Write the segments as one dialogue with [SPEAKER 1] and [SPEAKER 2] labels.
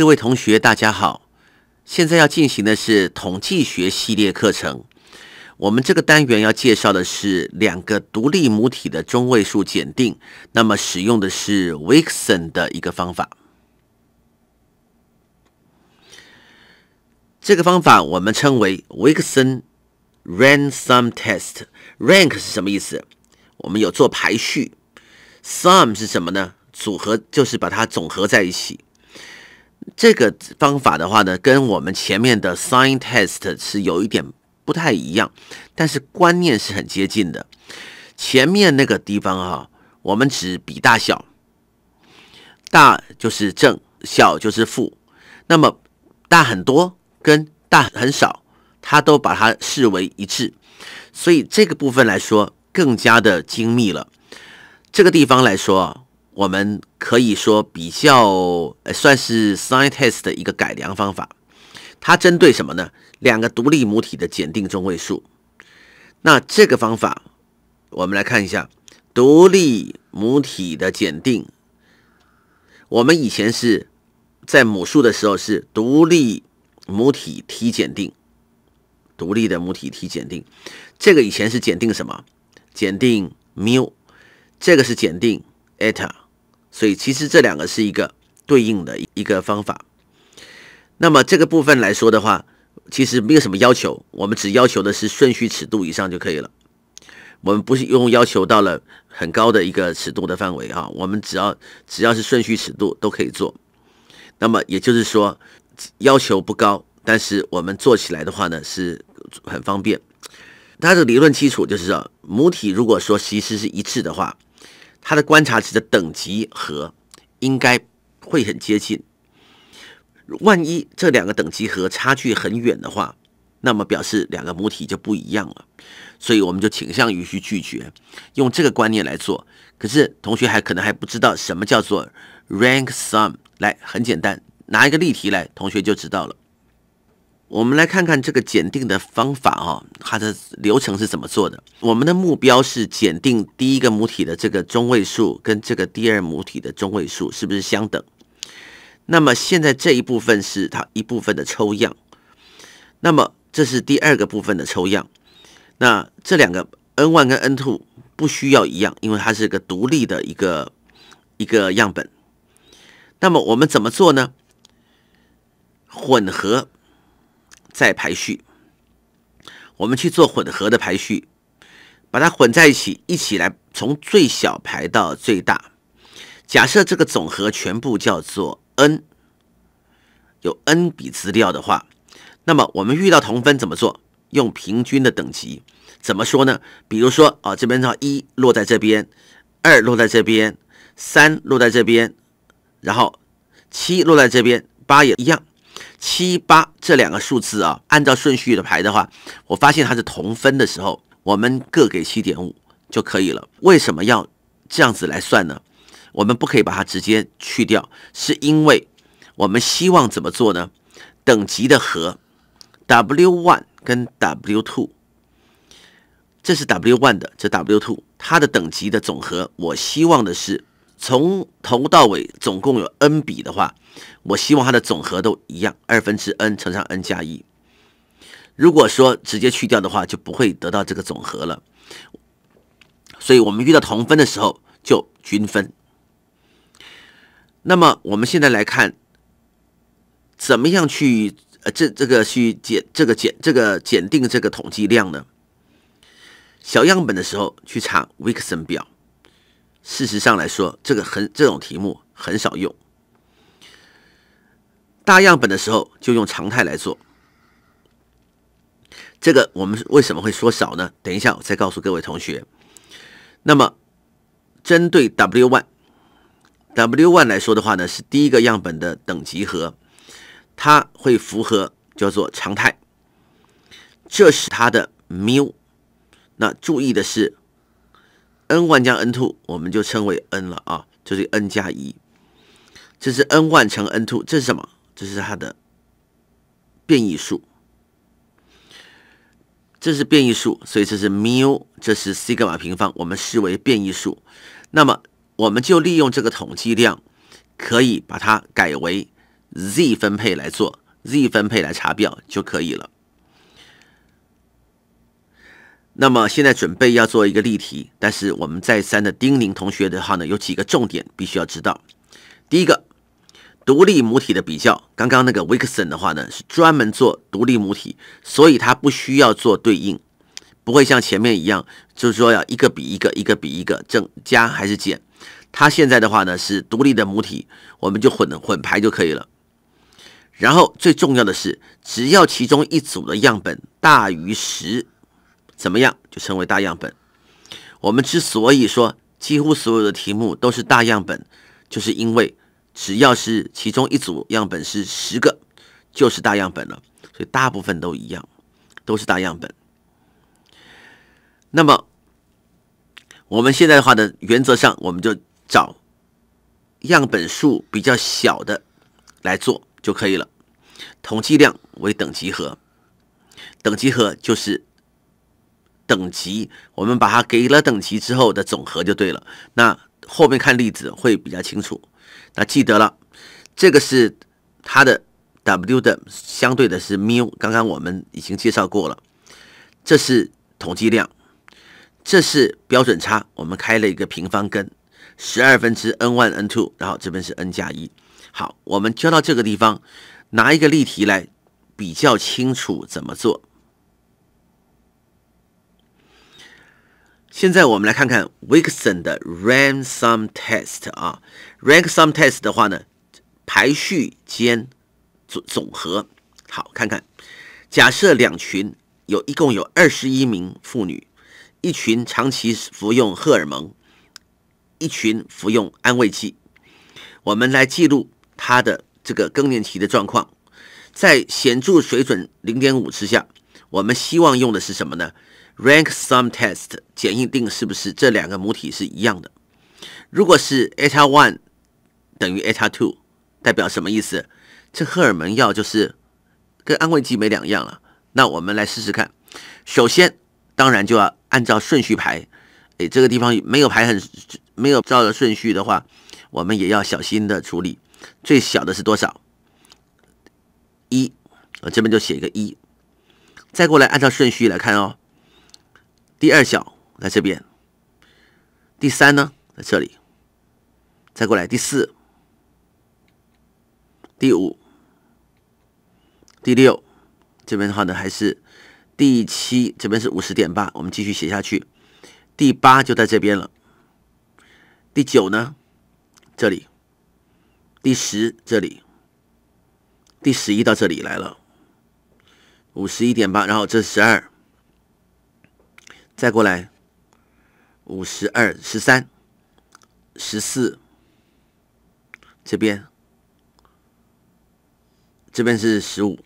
[SPEAKER 1] 各位同学，大家好。现在要进行的是统计学系列课程。我们这个单元要介绍的是两个独立母体的中位数检定，那么使用的是 Wixon 的一个方法。这个方法我们称为 Wixon Rank Sum Test。Rank 是什么意思？我们有做排序。Sum 是什么呢？组合就是把它总和在一起。这个方法的话呢，跟我们前面的 sign test 是有一点不太一样，但是观念是很接近的。前面那个地方哈，我们只比大小，大就是正，小就是负。那么大很多跟大很少，它都把它视为一致，所以这个部分来说更加的精密了。这个地方来说。我们可以说比较呃算是 scientist 的一个改良方法，它针对什么呢？两个独立母体的检定中位数。那这个方法，我们来看一下独立母体的检定。我们以前是在母数的时候是独立母体 t 检定，独立的母体 t 检定。这个以前是检定什么？检定 mu，这个是检定 eta。所以其实这两个是一个对应的一个方法。那么这个部分来说的话，其实没有什么要求，我们只要求的是顺序尺度以上就可以了。我们不是用要求到了很高的一个尺度的范围啊，我们只要只要是顺序尺度都可以做。那么也就是说，要求不高，但是我们做起来的话呢是很方便。它的理论基础就是说，母体如果说其实是一致的话。它的观察值的等级和应该会很接近。万一这两个等级和差距很远的话，那么表示两个母体就不一样了。所以我们就倾向于去拒绝用这个观念来做。可是同学还可能还不知道什么叫做 rank sum。来，很简单，拿一个例题来，同学就知道了。我们来看看这个检定的方法哦，它的流程是怎么做的？我们的目标是检定第一个母体的这个中位数跟这个第二母体的中位数是不是相等？那么现在这一部分是它一部分的抽样，那么这是第二个部分的抽样。那这两个 n one 跟 n two 不需要一样，因为它是个独立的一个一个样本。那么我们怎么做呢？混合。再排序，我们去做混合的排序，把它混在一起，一起来从最小排到最大。假设这个总和全部叫做 n，有 n 笔资料的话，那么我们遇到同分怎么做？用平均的等级，怎么说呢？比如说啊，这边的话，一落在这边，二落在这边，三落在这边，然后七落在这边，八也一样。七八这两个数字啊，按照顺序的排的话，我发现它是同分的时候，我们各给七点五就可以了。为什么要这样子来算呢？我们不可以把它直接去掉，是因为我们希望怎么做呢？等级的和 W one 跟 W two，这是 W one 的，这 W two 它的等级的总和，我希望的是。从头到尾总共有 n 笔的话，我希望它的总和都一样，二分之 n 乘上 n 加一。如果说直接去掉的话，就不会得到这个总和了。所以我们遇到同分的时候就均分。那么我们现在来看，怎么样去呃这这个去检这个检这个检定这个统计量呢？小样本的时候去查 Wixon 表。事实上来说，这个很这种题目很少用。大样本的时候就用常态来做。这个我们为什么会说少呢？等一下我再告诉各位同学。那么针对 W one，W one 来说的话呢，是第一个样本的等级和，它会符合叫做常态，这是它的 mu。那注意的是。N one 加 n two，我们就称为 n 了啊，就是 n 加一。这是 n one 乘 n two，这是什么？这是它的变异数。这是变异数，所以这是 mu，这是西格玛平方，我们视为变异数。那么我们就利用这个统计量，可以把它改为 z 分配来做，z 分配来查表就可以了。那么现在准备要做一个例题，但是我们再三的叮咛同学的话呢，有几个重点必须要知道。第一个，独立母体的比较，刚刚那个 Wixon 的话呢，是专门做独立母体，所以它不需要做对应，不会像前面一样，就是说要一个比一个，一个比一个，正加还是减。它现在的话呢是独立的母体，我们就混混排就可以了。然后最重要的是，只要其中一组的样本大于十。怎么样就称为大样本？我们之所以说几乎所有的题目都是大样本，就是因为只要是其中一组样本是十个，就是大样本了。所以大部分都一样，都是大样本。那么我们现在的话呢，原则上我们就找样本数比较小的来做就可以了。统计量为等级和，等级和就是。等级，我们把它给了等级之后的总和就对了。那后面看例子会比较清楚。那记得了，这个是它的 W 的相对的是 mu，刚刚我们已经介绍过了。这是统计量，这是标准差，我们开了一个平方根，十二分之 n one n two，然后这边是 n 加一。好，我们教到这个地方，拿一个例题来比较清楚怎么做。现在我们来看看 Wixon 的 Ransom Test 啊，Ransom Test 的话呢，排序间总总和，好看看。假设两群有一共有二十一名妇女，一群长期服用荷尔蒙，一群服用安慰剂。我们来记录她的这个更年期的状况，在显著水准零点五之下，我们希望用的是什么呢？Rank sum test 检验定是不是这两个母体是一样的？如果是 eta one 等于 eta two，代表什么意思？这荷尔蒙药就是跟安慰剂没两样了。那我们来试试看。首先，当然就要按照顺序排。诶，这个地方没有排很没有照着顺序的话，我们也要小心的处理。最小的是多少？一，我这边就写一个一。再过来按照顺序来看哦。第二小在这边，第三呢在这里，再过来第四、第五、第六，这边的话呢还是第七，这边是五十点八，我们继续写下去。第八就在这边了，第九呢这里，第十这里，第十一到这里来了，五十一点八，然后这十二。再过来，五十二、十三、十四，这边，这边是十五，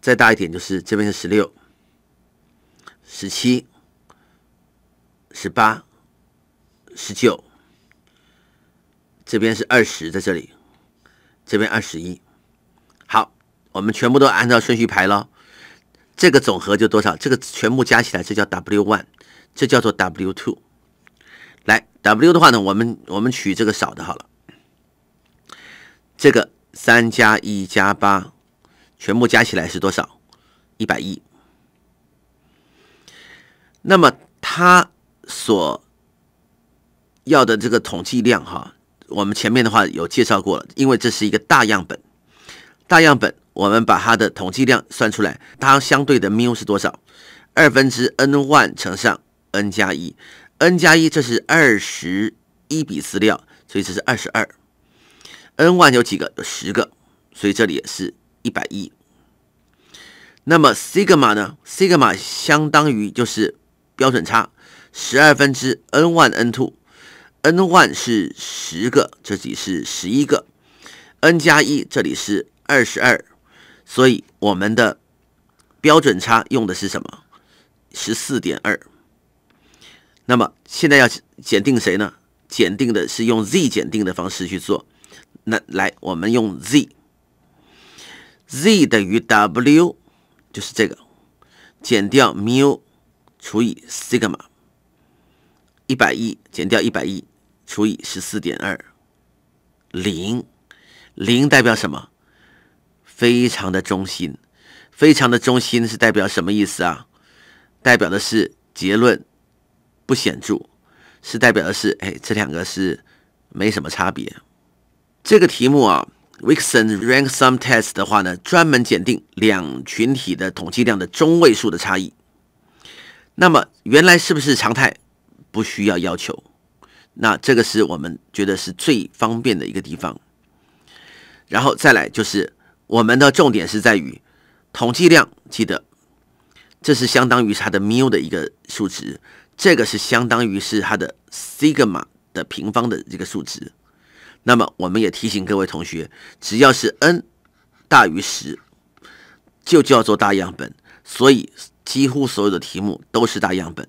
[SPEAKER 1] 再大一点就是这边是十六、十七、十八、十九，这边是二十，在这里，这边二十一。好，我们全部都按照顺序排了。这个总和就多少？这个全部加起来，这叫 W one，这叫做 W two。来，W 的话呢，我们我们取这个少的好了。这个三加一加八，全部加起来是多少？一百一。那么它所要的这个统计量哈，我们前面的话有介绍过了，因为这是一个大样本，大样本。我们把它的统计量算出来，它相对的 mu 是多少？二分之 n one 乘上 n 加一，n 加一这是二十一比饲料，所以这是二十二。n one 有几个？有十个，所以这里也是一百一。那么 sigma 呢？sigma 相当于就是标准差，十二分之 n one n two，n one 是十个，这里是十一个，n 加一这里是二十二。所以我们的标准差用的是什么？十四点二。那么现在要检定谁呢？检定的是用 z 检定的方式去做。那来，我们用 z，z 等于 w，就是这个，减掉 mu 除以 sigma，一百一减掉一百一除以十四点二，零，零代表什么？非常的中心，非常的中心是代表什么意思啊？代表的是结论不显著，是代表的是哎，这两个是没什么差别。这个题目啊，Wilson Rank Sum Test 的话呢，专门检定两群体的统计量的中位数的差异。那么原来是不是常态？不需要要求。那这个是我们觉得是最方便的一个地方。然后再来就是我们的重点是在于统计量，记得这是相当于它的 mu 的一个数值，这个是相当于是它的 sigma 的平方的这个数值。那么我们也提醒各位同学，只要是 n 大于十，就叫做大样本。所以几乎所有的题目都是大样本。